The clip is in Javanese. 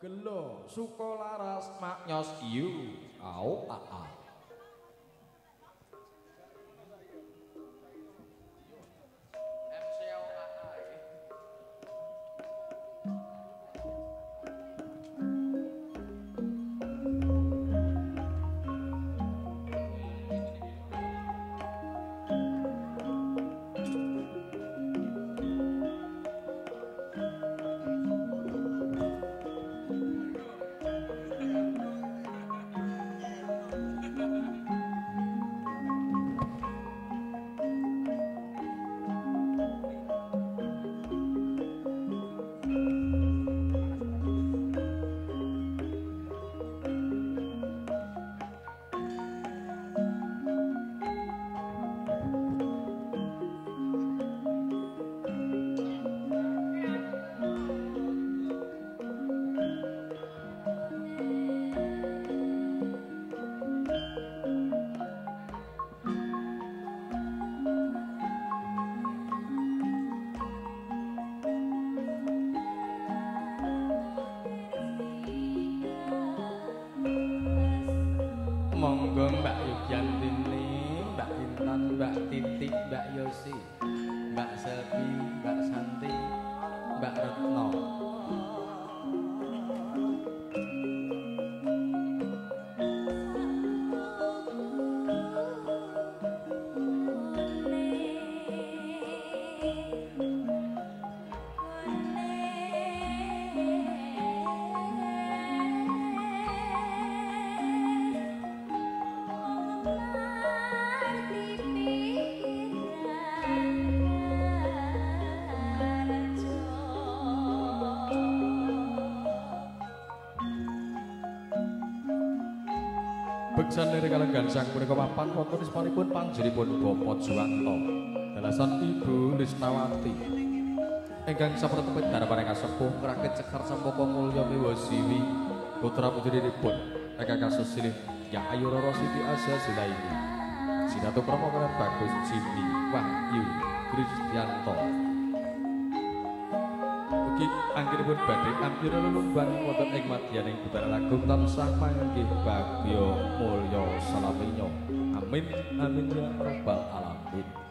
Gelo Sukolaras Maknyos Yu Au a a Beksan lirik kalenggan sang punika papan wonten ismanipun panjenipun Bapak Juwanto. Dalasan Ibu Lisnawati. Ingkang saprentepit darapaning kasepuh ngrakit cekar sampoko mulya miwa siwi putra putrinipun ingkang kasesilih Ya Ayu Roro Siti Asya Sulaini. Sinatu Krama kalian Bagus Jimmy Wahyu Kristianto. Ugi anggenipun badhe ampir lelungguhan wonten ing madyaning budal lagung tansah manggih bagya mulya salaminyo. Amin amin ya rabbal alamin.